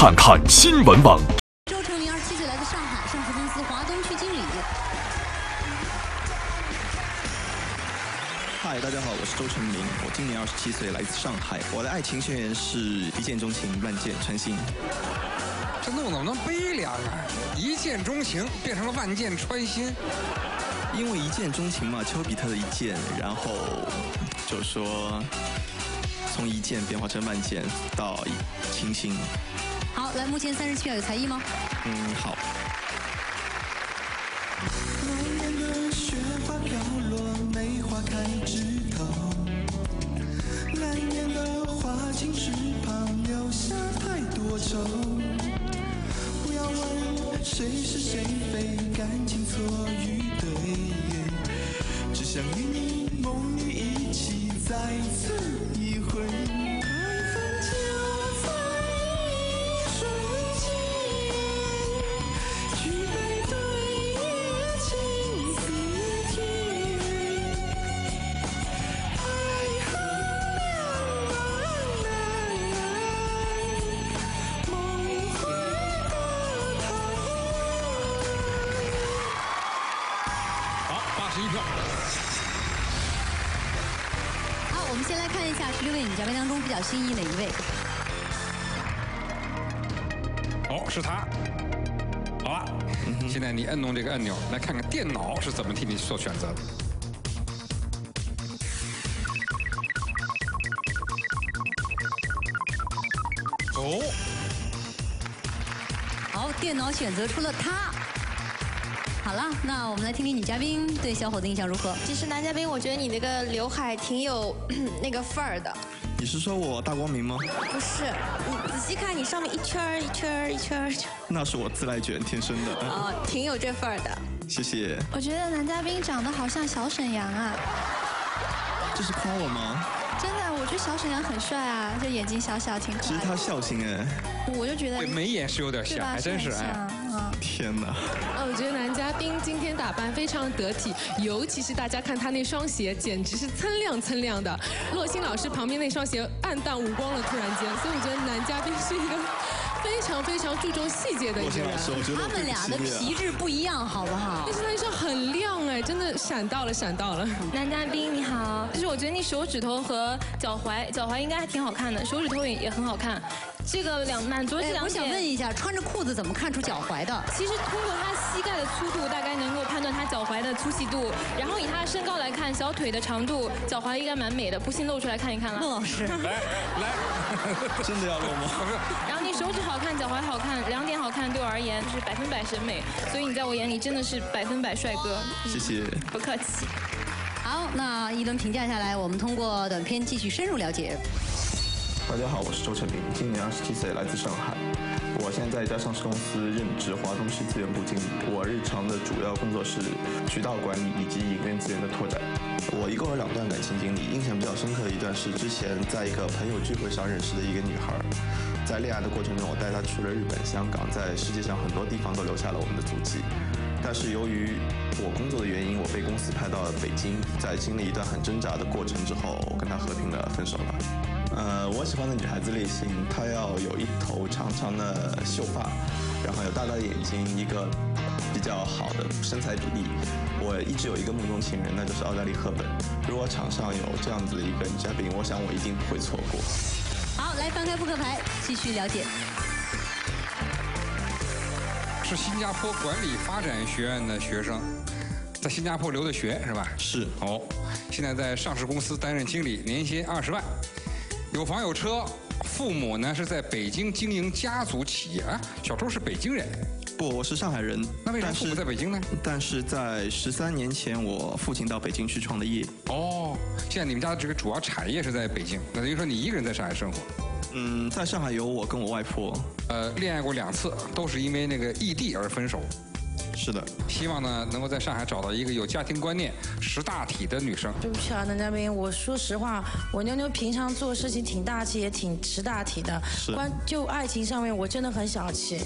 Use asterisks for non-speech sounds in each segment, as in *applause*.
看看新闻网。周成明，二十七岁，来自上海，上市公司华东区经理。嗨，大家好，我是周成明，我今年二十七岁，来自上海。我的爱情宣言是一见钟情，万箭穿心。这弄得我们悲凉啊！一见钟情变成了万箭穿心，因为一见钟情嘛，丘比特的一箭，然后就说从一箭变化成万箭到倾心。好，来，目前三十七秒有才艺吗？嗯，好。谁是谁非，感情错与对，只想与你梦里一起再次六位女嘉宾当中比较心仪哪一位？哦，是他。好了，现在你摁动这个按钮，来看看电脑是怎么替你做选择的。哦。好，电脑选择出了他。好了，那我们来听听女嘉宾对小伙子印象如何？其实男嘉宾，我觉得你那个刘海挺有 *clears throat* 那个范儿的。你是说我大光明吗？不是，你仔细看，你上面一圈儿一圈儿一圈儿。那是我自来卷，天生的。哦，挺有这范儿的。谢谢。我觉得男嘉宾长得好像小沈阳啊。这是夸我吗？真的，我觉得小沈阳很帅啊，就眼睛小小，挺可爱。其实他笑型哎。我就觉得。对，眉眼是有点像，还真是哎。天哪！啊，我觉得男嘉宾今天打扮非常得体，尤其是大家看他那双鞋，简直是锃亮锃亮的。洛欣老师旁边那双鞋暗淡无光了，突然间，所以我觉得男嘉宾是一个非常非常注重细节的一个人。他们俩的皮质不一样，好不好？但是他一双很亮哎，真的闪到了，闪到了。男嘉宾你好，就是我觉得你手指头和脚踝，脚踝应该还挺好看的，手指头也也很好看。这个两满足这两点，我想问一下，穿着裤子怎么看出脚踝的？其实通过他膝盖的粗度，大概能够判断他脚踝的粗细度。然后以他的身高来看，小腿的长度，脚踝应该蛮美的。不信露出来看一看了。孟老师，来来，*laughs* 真的要露吗？然后你手指好看，脚踝好看，两点好看，对我而言就是百分百审美。所以你在我眼里真的是百分百帅哥。谢谢。不客气。好，那一轮评价下来，我们通过短片继续深入了解。大家好，我是周成明，今年二十七岁，来自上海。我现在在一家上市公司任职华东区资源部经理。我日常的主要工作是渠道管理以及影院资源的拓展。我一共有两段感情经历，印象比较深刻的一段是之前在一个朋友聚会上认识的一个女孩，在恋爱的过程中，我带她去了日本、香港，在世界上很多地方都留下了我们的足迹。但是由于我工作的原因，我被公司派到了北京，在经历一段很挣扎的过程之后，我跟她和平的，分手了。呃，我喜欢的女孩子类型，她要有一头长长的秀发，然后有大大的眼睛，一个比较好的身材比例。我一直有一个梦中情人，那就是奥黛丽·赫本。如果场上有这样子的一个女嘉宾，我想我一定不会错过。好，来翻开扑克牌，继续了解。是新加坡管理发展学院的学生，在新加坡留的学是吧？是。哦，现在在上市公司担任经理，年薪二十万。有房有车，父母呢是在北京经营家族企业啊。小周是北京人，不，我是上海人。那为啥父母在北京呢？但是在十三年前，我父亲到北京去创的业。哦，现在你们家的这个主要产业是在北京，那等于说你一个人在上海生活。嗯，在上海有我跟我外婆。呃，恋爱过两次，都是因为那个异地而分手。是的，希望呢能够在上海找到一个有家庭观念、识大体的女生。对不起啊，男嘉宾，我说实话，我妞妞平常做事情挺大气，也挺识大体的。关就爱情上面，我真的很小气。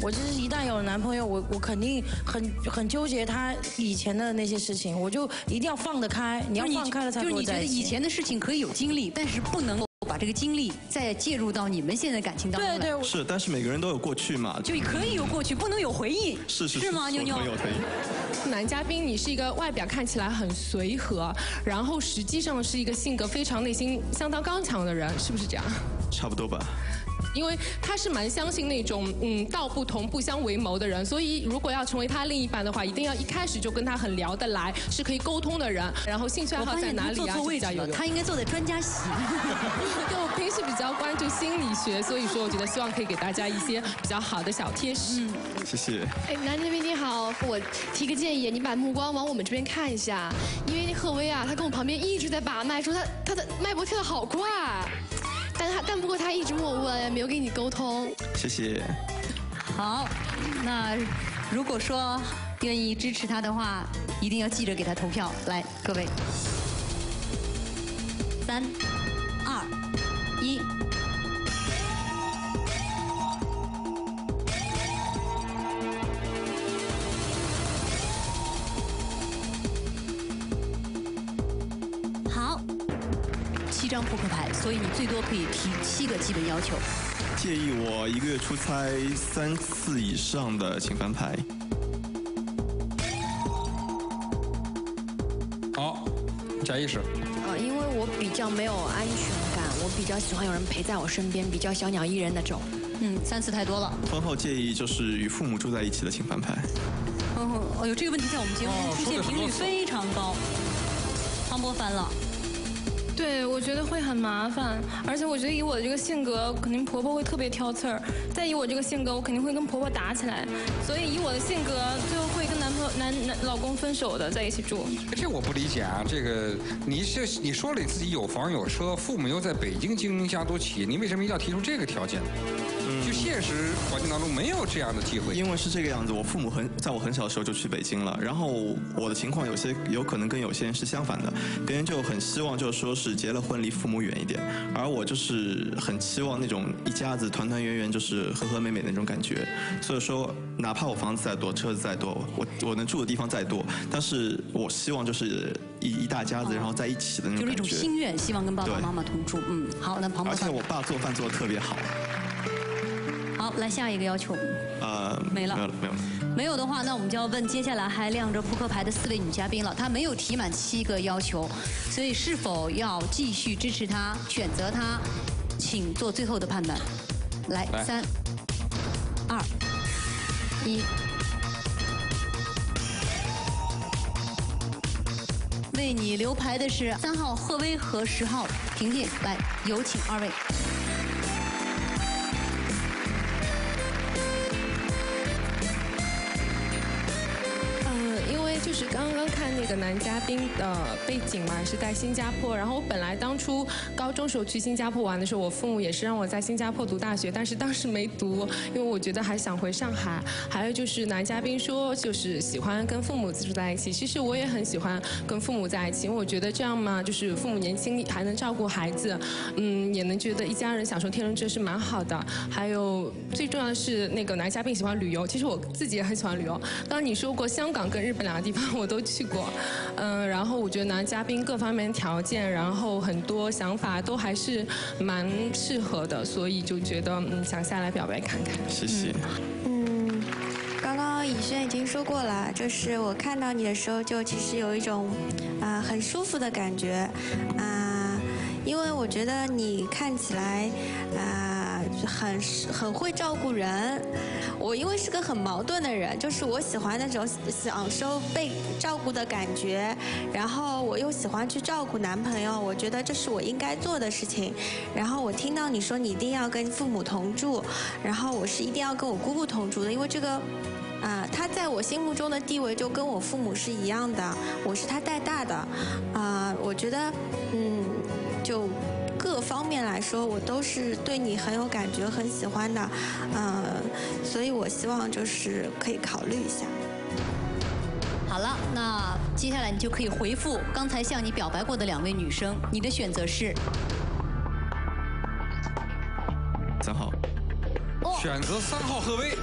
我就是一旦有了男朋友，我我肯定很很纠结他以前的那些事情，我就一定要放得开。你要放开了才就是你觉得以前的事情可以有经历，但是不能够这个经历再介入到你们现在感情当中来。对对，是，但是每个人都有过去嘛，就可以有过去，不能有回忆。是是是吗？妞妞我。有回忆。男嘉宾，你是一个外表看起来很随和，然后实际上是一个性格非常内心相当刚强的人，是不是这样？差不多吧。因为他是蛮相信那种嗯道不同不相为谋的人，所以如果要成为他另一半的话，一定要一开始就跟他很聊得来，是可以沟通的人，然后兴趣爱好在哪里啊？他应该坐在专家席。*laughs* 就我平时比较关注心理学，所以说我觉得希望可以给大家一些比较好的小贴士。谢谢。哎，男嘉宾你好，我提个建议，你把目光往我们这边看一下，因为贺威啊，他跟我旁边一直在把脉，说他他的脉搏跳得好快，但他但不过他一直默默的没有跟你沟通。谢谢。好，那如果说愿意支持他的话，一定要记着给他投票。来，各位，三、二、一。所以你最多可以提七个基本要求。建议我一个月出差三次以上的，请翻牌。好，贾医师，呃，因为我比较没有安全感，我比较喜欢有人陪在我身边，比较小鸟依人那种。嗯，三次太多了。婚后建议就是与父母住在一起的，请翻牌。哦，哦呦，这个问题在我们节目中出现频率非常高。汤波翻了，对，我觉得会很麻烦，而且我觉得以我的这个性格，肯定婆婆会特别挑刺儿。再以我这个性格，我肯定会跟婆婆打起来。所以以我的性格，最后会跟男朋友、男男老公分手的，在一起住。这我不理解啊！这个你是你说了你自己有房有车，父母又在北京经营家族企业，你为什么一定要提出这个条件呢？就现实环境当中没有这样的机会。因为是这个样子，我父母很在我很小的时候就去北京了，然后我的情况有些有可能跟有些人是相反的，别人就很希望就是说是结了婚离父母远一点，而我就是很期望那种一家子团团圆圆就是和和美美的那种感觉，所以说哪怕我房子再多，车子再多，我我能住的地方再多，但是我希望就是一一大家子然后在一起的那种就是一种。心愿，希望跟爸爸妈妈同住。嗯，好，那庞博。而且我爸做饭做的特别好，好，来下一个要求。呃，没了没有了，没有了。没有的话，那我们就要问接下来还亮着扑克牌的四位女嘉宾了。她没有提满七个要求，所以是否要继续支持她、选择她，请做最后的判断。来，来三、二、一。为你留牌的是三号贺威和十号婷婷，来，有请二位。那个男嘉宾的背景嘛，是在新加坡。然后我本来当初高中时候去新加坡玩的时候，我父母也是让我在新加坡读大学，但是当时没读，因为我觉得还想回上海。还有就是男嘉宾说就是喜欢跟父母住在一起，其实我也很喜欢跟父母在一起，因为我觉得这样嘛，就是父母年轻还能照顾孩子，嗯，也能觉得一家人享受天伦之乐是蛮好的。还有最重要的是那个男嘉宾喜欢旅游，其实我自己也很喜欢旅游。刚刚你说过香港跟日本两个地方我都去过，嗯，然后我觉得男嘉宾各方面条件，然后很多想法都还是蛮适合的，所以就觉得嗯想下来表白看看。谢谢。嗯，刚刚以轩已经说过了，就是我看到你的时候，就其实有一种啊、很舒服的感觉啊、因为我觉得你看起来啊、很很会照顾人。我因为是个很矛盾的人，就是我喜欢那种享受被照顾的感觉，然后我又喜欢去照顾男朋友，我觉得这是我应该做的事情。然后我听到你说你一定要跟父母同住，然后我是一定要跟我姑姑同住的，因为这个。啊，他在我心目中的地位就跟我父母是一样的，我是他带大的，啊，我觉得，嗯，就各方面来说，我都是对你很有感觉、很喜欢的，嗯，所以我希望就是可以考虑一下。好了，那接下来你就可以回复刚才向你表白过的两位女生，你的选择是三号。选择三号贺威。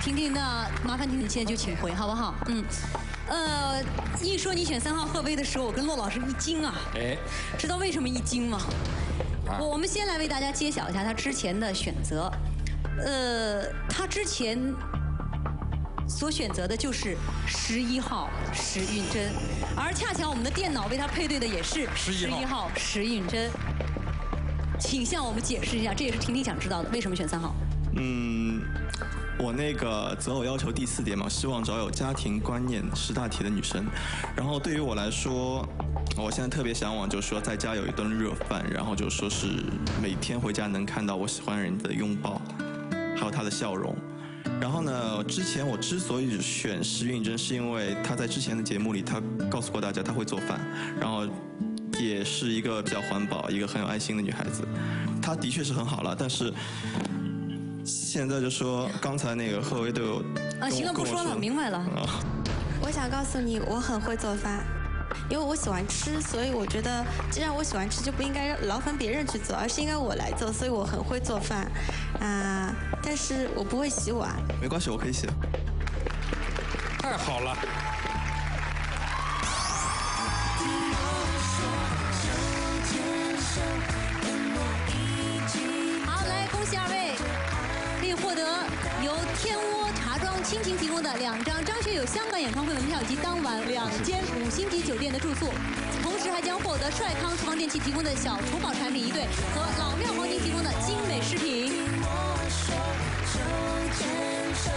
婷婷，那麻烦婷婷现在就请回好不好？嗯，呃，一说你选三号贺薇的时候，我跟骆老师一惊啊。哎，知道为什么一惊吗？我我们先来为大家揭晓一下他之前的选择。呃，他之前所选择的就是十一号石运珍，而恰巧我们的电脑为他配对的也是十一号石运珍。请向我们解释一下，这也是婷婷想知道的，为什么选三号？嗯，我那个择偶要求第四点嘛，希望找有家庭观念识大体的女生。然后对于我来说，我现在特别向往，就是说在家有一顿热饭，然后就说是每天回家能看到我喜欢人的拥抱，还有她的笑容。然后呢，之前我之所以选石运珍，是因为她在之前的节目里，她告诉过大家她会做饭，然后。也是一个比较环保、一个很有爱心的女孩子，她的确是很好了。但是现在就说刚才那个贺威对我啊，行了，不说了，明白了。啊，我想告诉你，我很会做饭，因为我喜欢吃，所以我觉得既然我喜欢吃，就不应该劳烦别人去做，而是应该我来做。所以我很会做饭啊，但是我不会洗碗。没关系，我可以洗。太好了。亲情提供的两张张学友香港演唱会门票以及当晚两间五星级酒店的住宿，同时还将获得帅康厨房电器提供的小厨宝产品一对和老庙黄金提供的精美饰品。听我说，就牵手